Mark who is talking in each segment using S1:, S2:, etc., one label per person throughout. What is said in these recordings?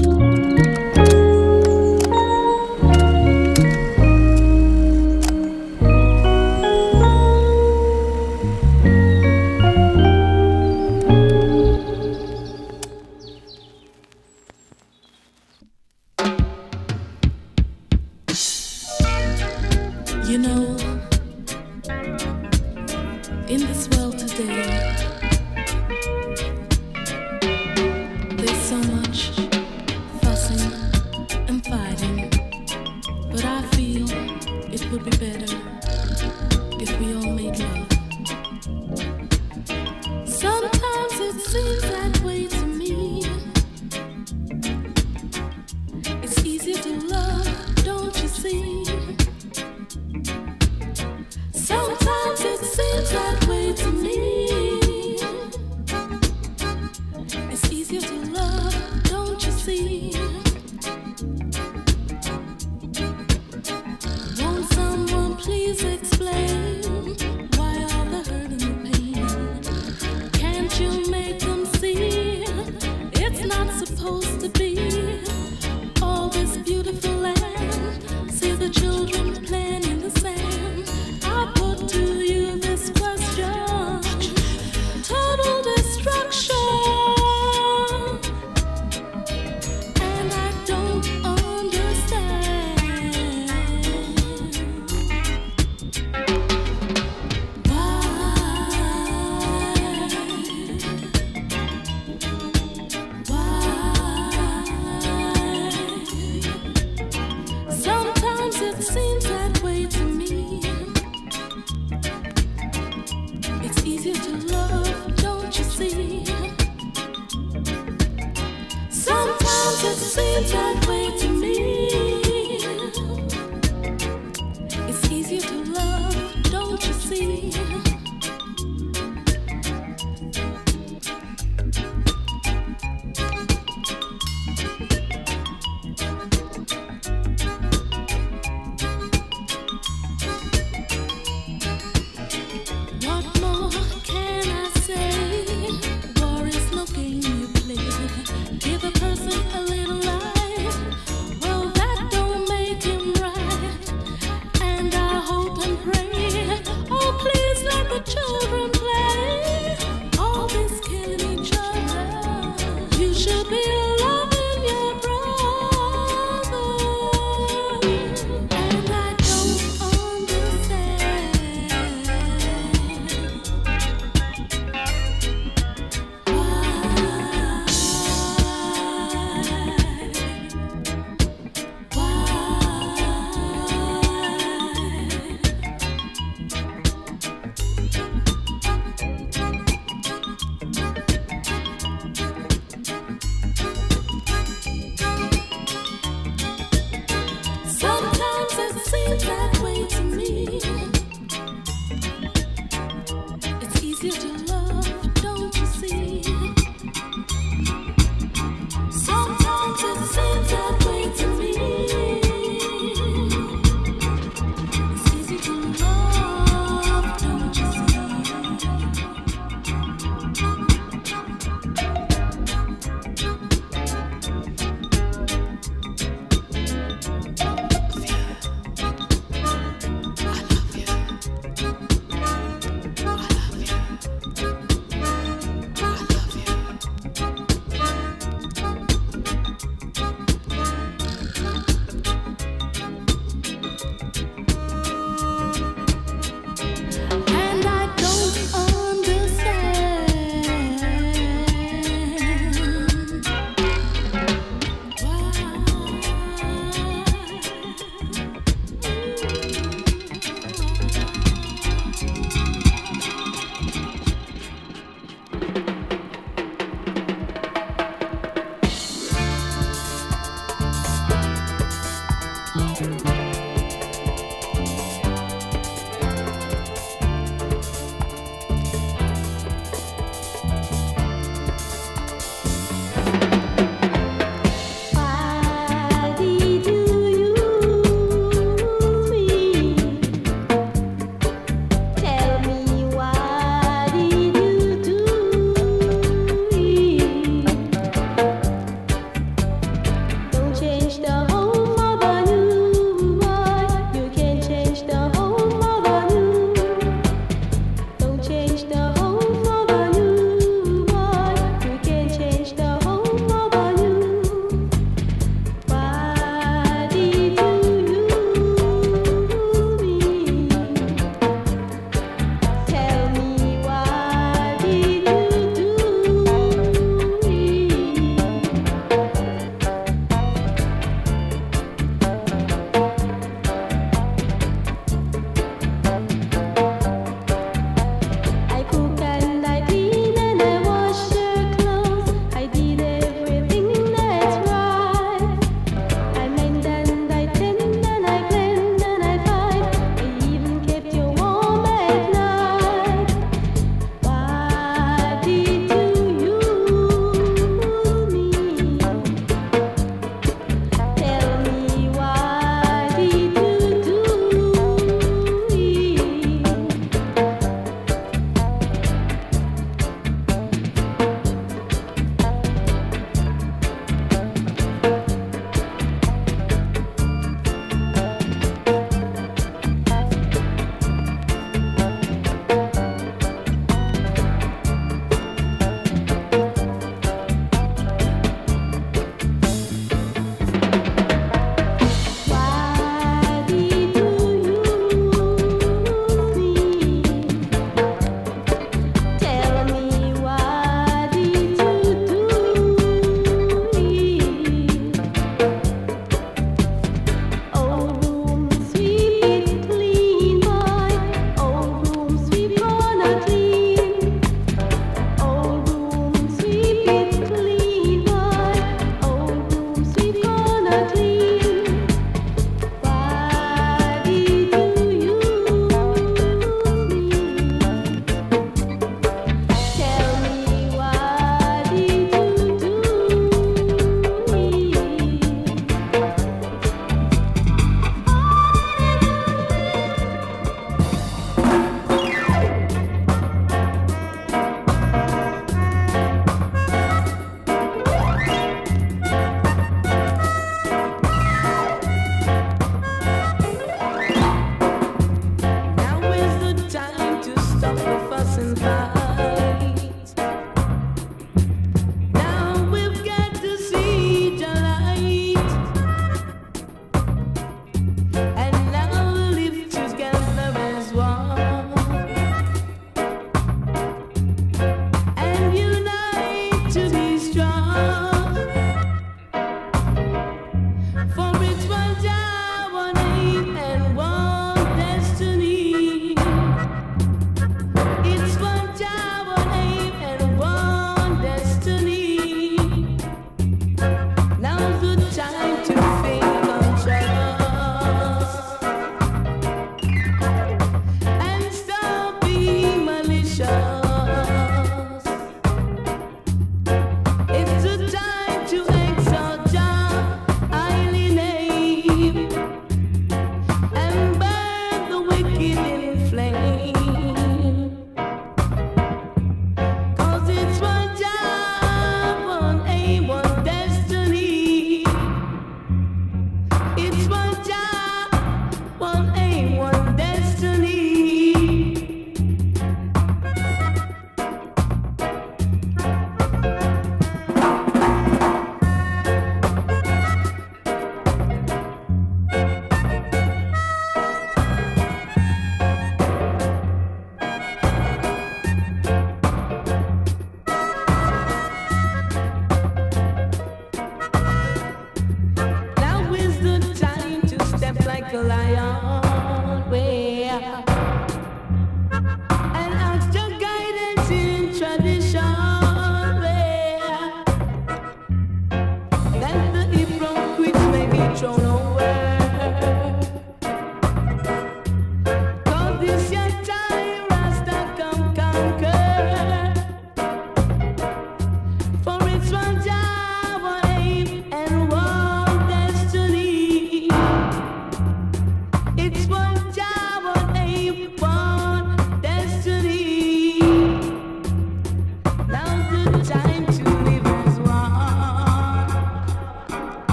S1: 嗯。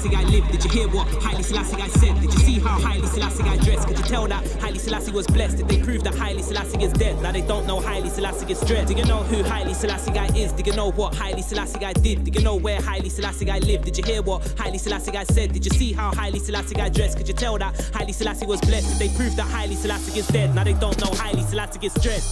S1: Selassie I lived? Did you hear what Haile Selassie I said? Did you see how Haile Selassie I dressed? Could you tell that Haile Selassie was blessed? Did they prove that Haile Selassie is dead? Now they don't know Haile Selassie is dread. Do you know who Haile Selassie I is? Do you know what Haile Selassie I did? Do you know where Haile Selassie I lived? Did you hear what Haile Selassie I said? Did you see how Haile Selassie I dressed? Could you tell that Haile Selassie was blessed? Did they prove that Haile Selassie is dead? Now they don't know Haile Selassie is dread.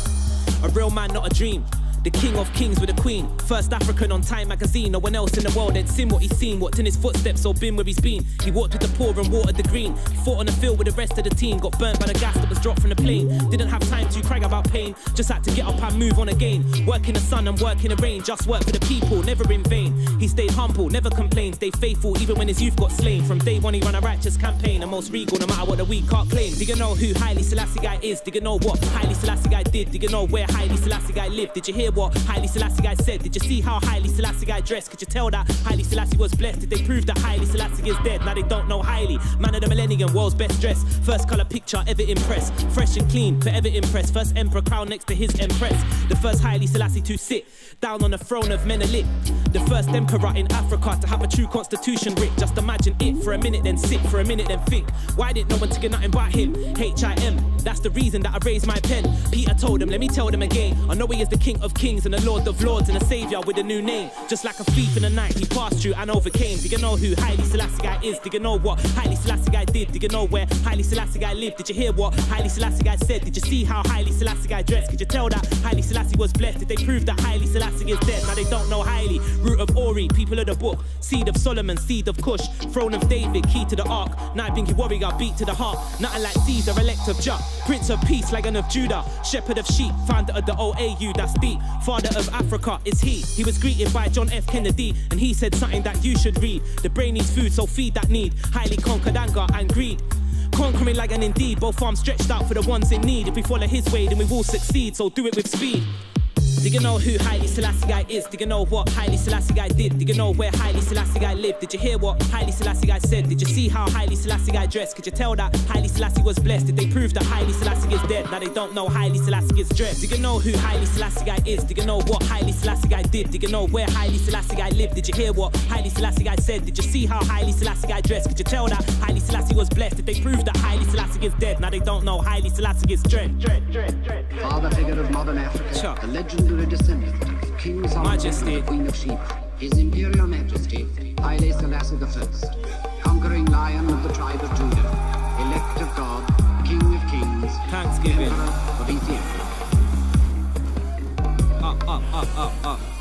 S1: A real man, not a dream. The king of kings with a queen. First African on Time magazine. No one else in the world had seen what he's seen. Walked in his footsteps or been where he's been. He walked with the poor and watered the green. Fought on the field with the rest of the team. Got burnt by the gas that was dropped from the plane. Didn't have time to cry about pain. Just had to get up and move on again. Work in the sun and work in the rain. Just work for the people, never in vain. He stayed humble, never complained. Stayed faithful even when his youth got slain. From day one he ran a righteous campaign. The most regal no matter what the weak can't claim. Do you know who Haile Selassie guy is? Do you know what Haile Selassie guy did? Do you know where Haile Selassie guy lived? Did you hear what Haile Selassie guy said? Did you see how Haile Selassie guy dressed? Could you tell that Haile Selassie was blessed? Did they prove that Haile Selassie is dead? Now they don't know Haile. Man of the millennium, world's best dressed. First colour picture ever impressed. Fresh and clean, forever impressed. First emperor crown next to his empress. The first Haile Selassie to sit down on the throne of Menelik. The first emperor in Africa to have a true constitution writ. Just imagine it for a minute, then sit for a minute, then think. Why didn't no one take nothing but him? H-I-M. That's the reason that I raised my pen. Peter told him, let me tell them again. I know he is the king of kings and the lord of lords and a savior with a new name. Just like a thief in the night, he passed through and overcame. Do you know who Haile Selassie guy is? Do you know what Haile Selassie guy did? Do you know where Haile Selassie guy lived? Did you hear what Haile Selassie guy said? Did you see how Haile Selassie guy dressed? Could you tell that Haile Selassie was blessed? Did they prove that Haile Selassie is dead? Now they don't know Haile. Root of Ori, people of the book. Seed of Solomon, seed of Cush. Throne of David, key to the ark. Nyabinghi warrior, beat to the heart. Nothing like Caesar, elect of Jah. Prince of peace, Lagan of Judah. Shepherd of sheep, founder of the OAU, that's deep. Father of Africa is he. He was greeted by John F. Kennedy, and he said something that you should read. The brain needs food, so feed that need. Highly conquered anger and greed. Conquering like an indeed, both arms stretched out for the ones in need. If we follow his way, then we will succeed, so do it with speed. Do you know who Haile Selassie guy is? Do you know what Haile Selassie guy did? Do you know where Haile Selassie guy lived? Did you hear what Haile Selassie guy said? Did you see how Haile Selassie guy dressed? Could you tell that Haile Selassie was blessed? Did they prove that Haile Selassie is dead? Now they don't know Haile Selassie is dread. Do you know who Haile Selassie guy is? Do you know what Haile Selassie guy did? Do you know where Haile Selassie guy lived? Did you hear what Haile Selassie guy said? Did you see how Haile Selassie guy dressed? Could you tell that Haile Selassie was blessed? Did they prove that Haile Selassie is dead? Now they don't know Haile Selassie is dread.
S2: Father figure of modern Africa, the legendary descendant of King Solomon and the Queen of Sheba, His Imperial Majesty, Haile Selassie I, conquering lion of the tribe of Judah, elect of God, King of kings,
S1: Thanksgiving.
S2: Emperor of Ethiopia.
S1: Up, up, up, up,